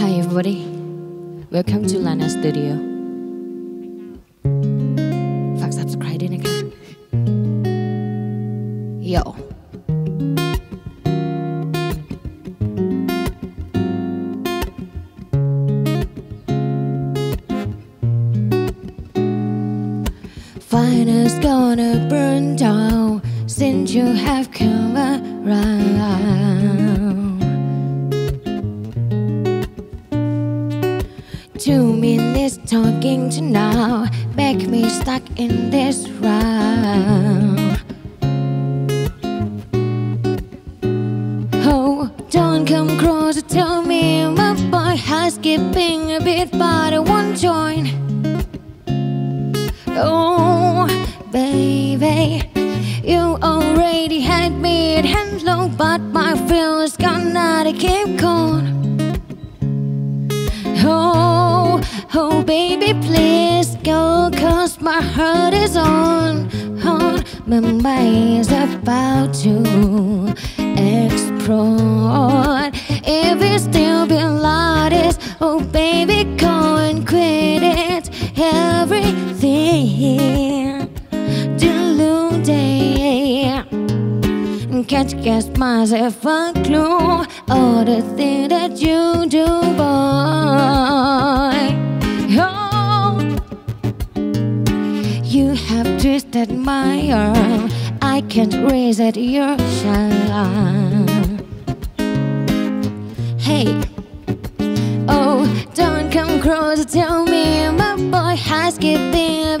Hi everybody, welcome to LANNA Studio. ฝาก subscribe again. Yo. Fire's gonna burn down since you have come around. Two minutes talking to now make me stuck in this round. Oh, don't come closer, tell me my boy has skipping a bit, but I won't join. Oh, baby, you already had me at hello, but my feelings gonna keep baby, please go, cause my heart is on. on. My mind is about to explode. If it still be this, oh, baby, go and quit it. Everything deluded. Can't guess myself a clue all the things that you do, boy. Twisted my arm. I can't raise resist your shine. Hey, oh, don't come close. Tell me my boy has skipping a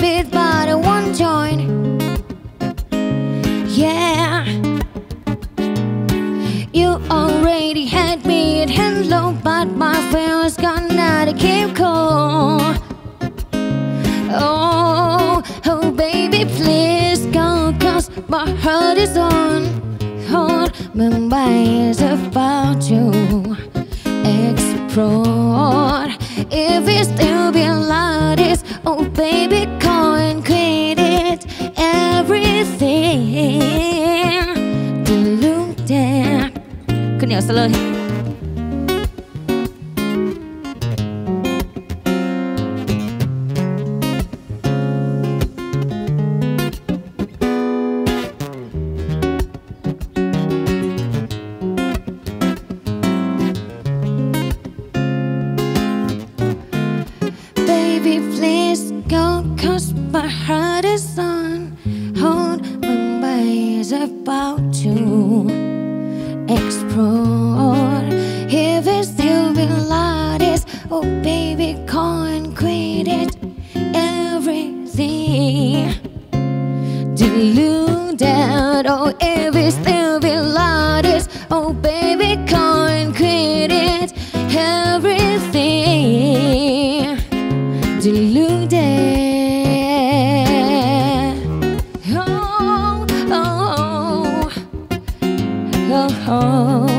my heart is on. Hold, my mind is about to explode. If it still be like this, oh, baby, go and quit it. Everything deluded. ขึ้นเหนียวซะเลย Baby, please go, cause my heart is on. Hold my mind is about to explode. If it still be like oh baby, call and quit it. Everything deluded. Oh, if Oh.